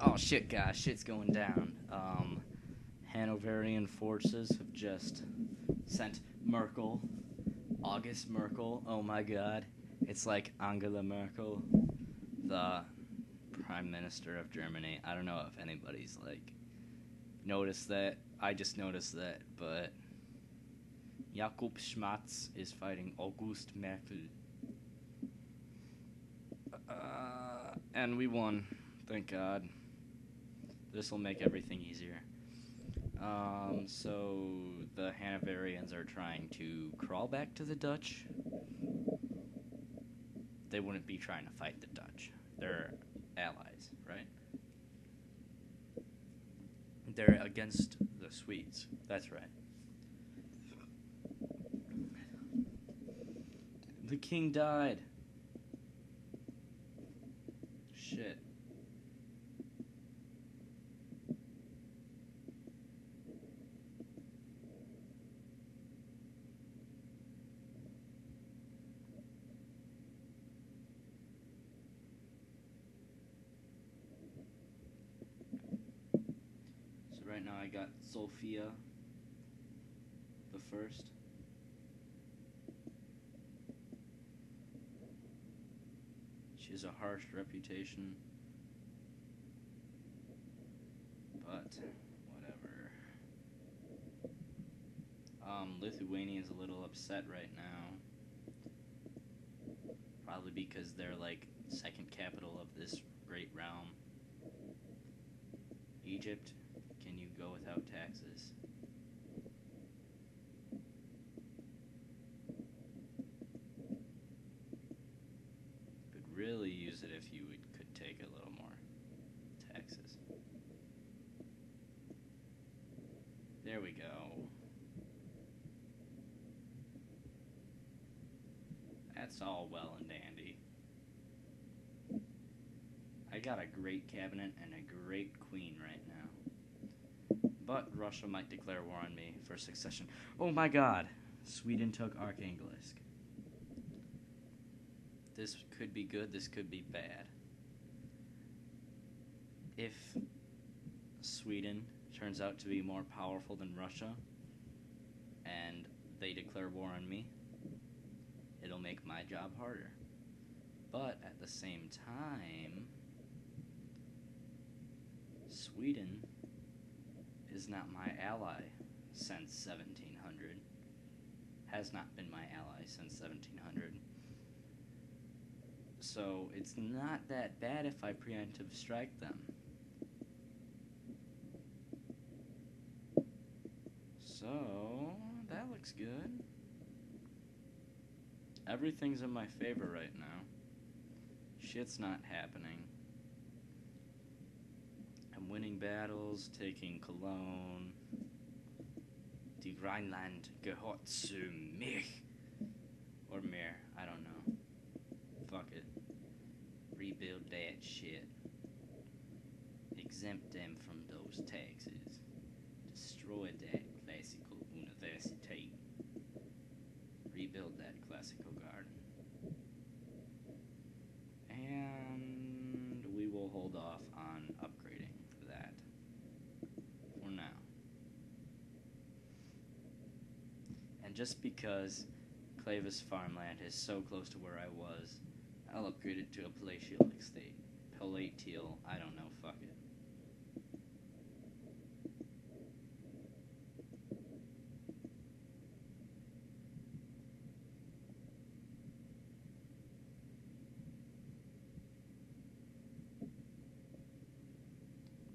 Oh shit, guys, shit's going down. Um, Hanoverian forces have just sent Merkel, August Merkel. Oh my god, it's like Angela Merkel, the Prime Minister of Germany. I don't know if anybody's like noticed that. I just noticed that, but Jakob Schmatz is fighting August Merkel. Uh, and we won, thank God. This will make everything easier. Um, so the Hanoverians are trying to crawl back to the Dutch. They wouldn't be trying to fight the Dutch. They're allies, right? They're against the Swedes. That's right. The king died. Shit. So right now I got Sophia the first. Has a harsh reputation. But whatever. Um, Lithuania is a little upset right now. Probably because they're like second capital of this great realm. Egypt, can you go without taxes? Could really use it if you would, could take a little more taxes. There we go. That's well and dandy. I got a great cabinet and a great queen right now. But Russia might declare war on me for succession. Oh my god! Sweden took Arkhangelsk. This could be good, this could be bad. If Sweden turns out to be more powerful than Russia and they declare war on me, it'll make my job harder. But at the same time, Sweden is not my ally since 1700. Has not been my ally since 1700. So it's not that bad if I preemptive strike them. So that looks good. Everything's in my favor right now. Shit's not happening. I'm winning battles, taking Cologne. Die Rheinland gehört zu mich. Or mir, I don't know. Fuck it. Rebuild that shit. Exempt them from those taxes. Destroy that classical university. Rebuild that classical garden. And we will hold off on upgrading that for now. And just because Clavis farmland is so close to where I was, I'll upgrade it to a palatial estate. Palatial, I don't know, fuck it.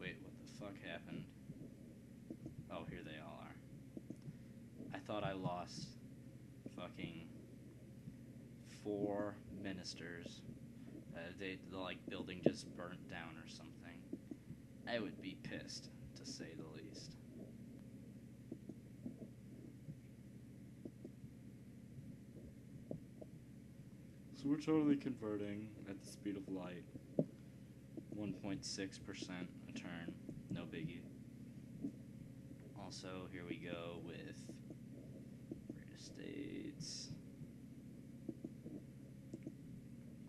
Wait, what the fuck happened? Oh, here they all are. I thought I lost fucking four ministers. Uh, they, the like building just burnt down or something. I would be pissed, to say the least. So we're totally converting at the speed of light. 1.6% a turn, no biggie. Also, here we go with Great Estates.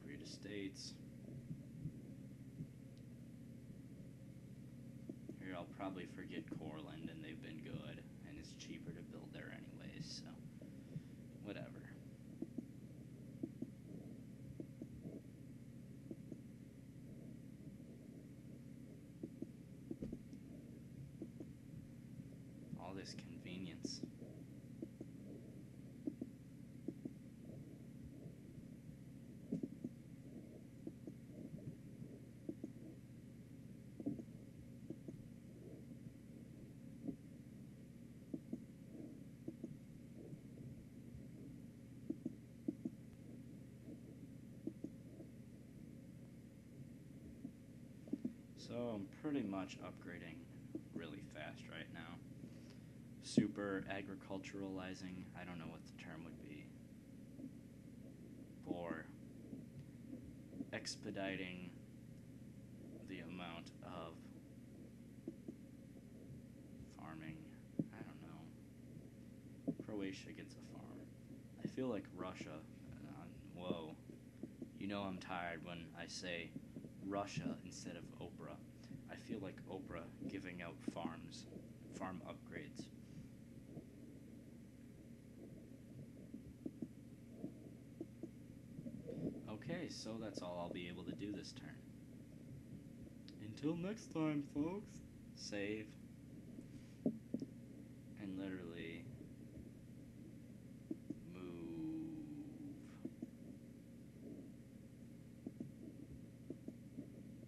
Great Estates. Here I'll probably forget Coraline. All this convenience. So I'm pretty much upgrading really fast right now. Super agriculturalizing, I don't know what the term would be, for expediting the amount of farming. I don't know. Croatia gets a farm. I feel like Russia. Uh, whoa. You know I'm tired when I say Russia instead of Oprah. I feel like Oprah giving out farms, farm upgrades. Okay, so that's all I'll be able to do this turn. Until next time, folks. Save. And literally move.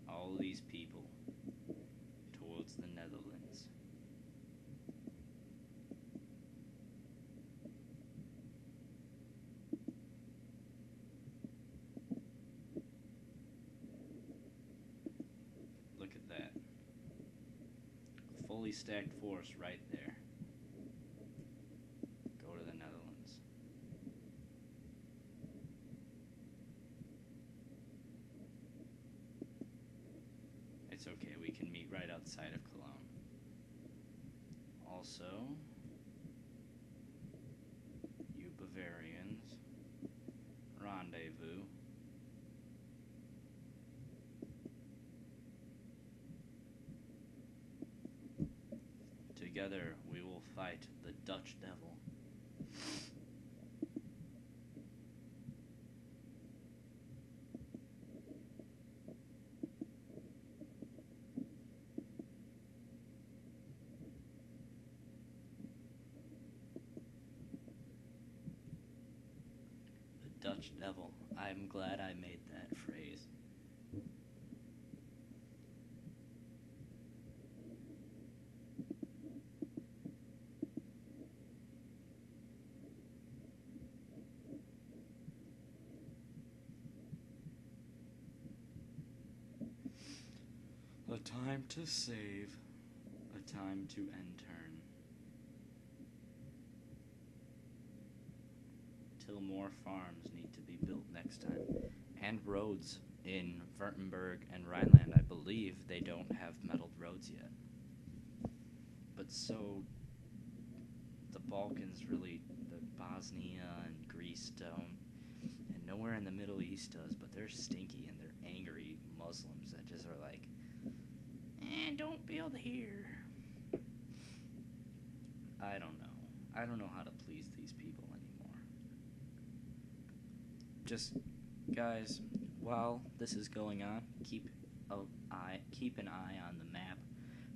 all these people towards the Netherlands. Look at that. Fully stacked force right there. Go to the Netherlands. It's okay, we can meet right outside of Cologne. Also, Together we will fight the Dutch devil. The Dutch devil. I'm glad I made that phrase. A time to save, a time to end turn. Till more farms need to be built next time. And roads in Württemberg and Rhineland. I believe they don't have metalled roads yet. But so the Balkans really, the Bosnia and Greece don't, and nowhere in the Middle East does, but they're stinky and they're angry Muslims that just are like, eh, don't build here. I don't know. I don't know how to please these people anymore. Just guys, while this is going on, keep a eye keep an eye on the map.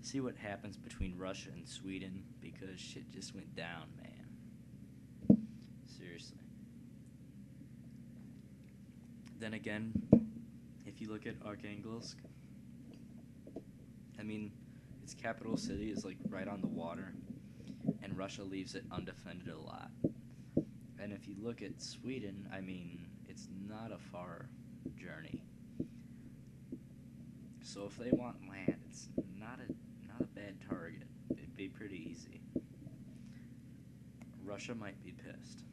See what happens between Russia and Sweden because shit just went down, man. Seriously. Then again, if you look at Arkhangelsk, I mean, its capital city is like right on the water, and Russia leaves it undefended a lot. And if you look at Sweden, I mean, it's not a far journey. So if they want land, it's not a not a bad target. It'd be pretty easy. Russia might be pissed.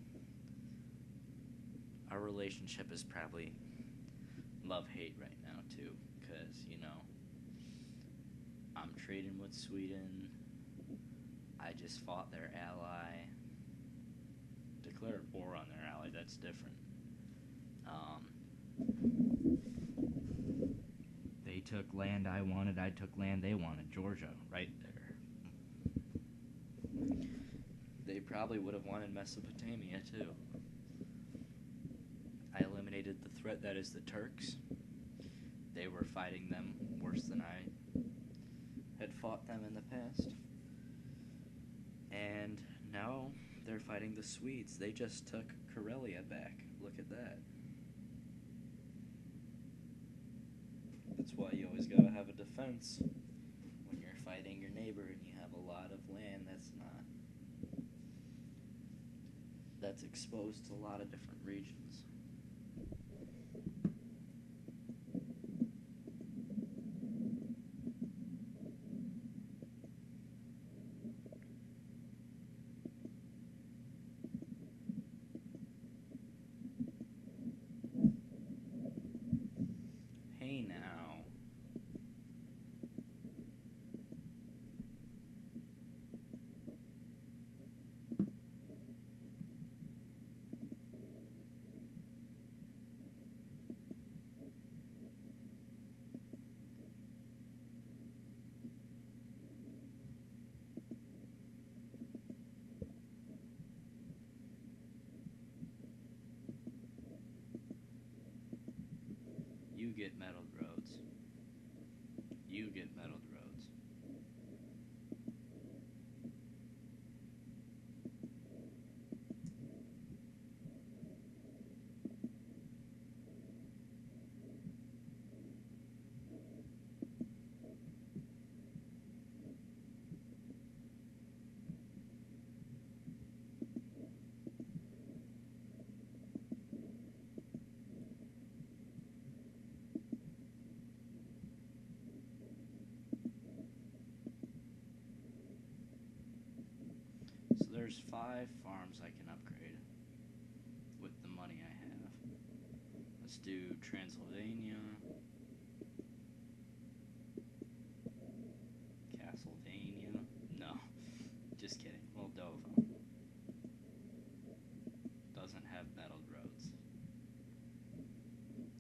Our relationship is probably love hate right now too, because you know I'm trading with Sweden. I just fought their ally. Declared war on their ally. That's different. Um, they took land I wanted. I took land they wanted. Georgia, right there. They probably would have wanted Mesopotamia too. I eliminated the threat that is the Turks. They were fighting them worse than I fought them in the past. And now they're fighting the Swedes. They just took Karelia back. Look at that. That's why you always gotta have a defense when you're fighting your neighbor and you have a lot of land that's not that's exposed to a lot of different regions. Now. You get metal roads. You get metal roads. So there's five farms I can upgrade with the money I have. Let's do Transylvania, Castlevania. No, just kidding. Moldova doesn't have metal roads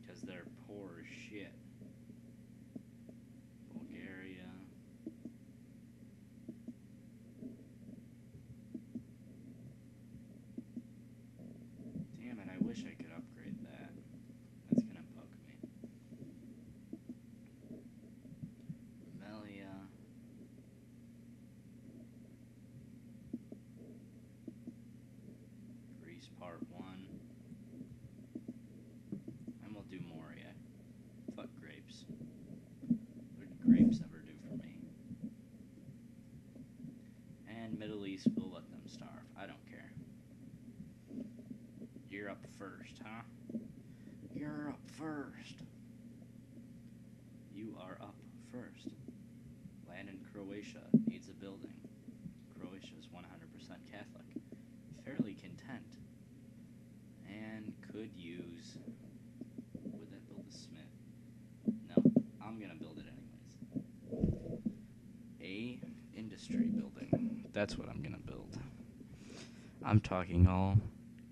because they're poor as shit. Bulgaria. Damn it, I wish I could upgrade that. That's gonna bug me. Melia. Greece Part 1. And we'll do Morea. Fuck grapes. What did grapes ever do for me? And Middle East will let them starve. I don't care. You're up first, huh? You're up first. You are up first. Land in Croatia needs a building. Croatia is 100% Catholic. Fairly content. And could use. Would that build a smith? No, I'm gonna build it anyways. A industry building. That's what I'm gonna build. I'm talking all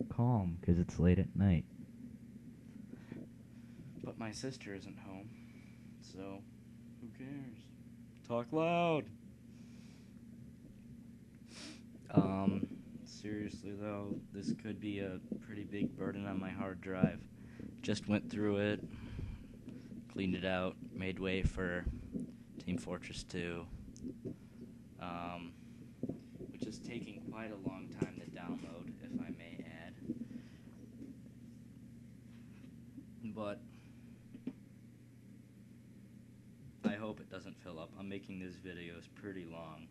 calm because it's late at night. But my sister isn't home, so who cares? Talk loud. Um, seriously though, this could be a pretty big burden on my hard drive. Just went through it, cleaned it out, made way for Team Fortress 2. Um, is taking quite a long time to download, if I may add. But I hope it doesn't fill up. I'm making these videos pretty long.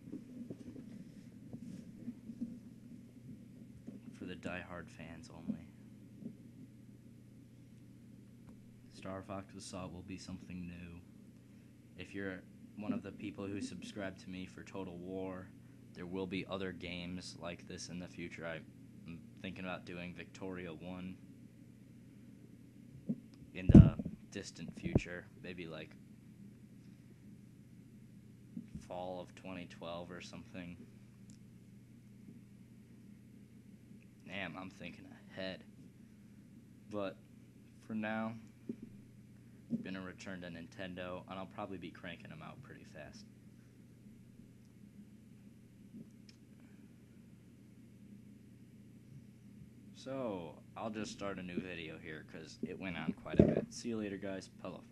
For the die-hard fans only. Star Fox Assault will be something new. If you're one of the people who subscribe to me for Total War, there will be other games like this in the future. I'm thinking about doing Victoria 1 in the distant future, maybe like fall of 2012 or something. Damn, I'm thinking ahead. But for now, gonna return to Nintendo, and I'll probably be cranking them out pretty fast. So, I'll just start a new video here because it went on quite a bit. See you later, guys. Pellowfort.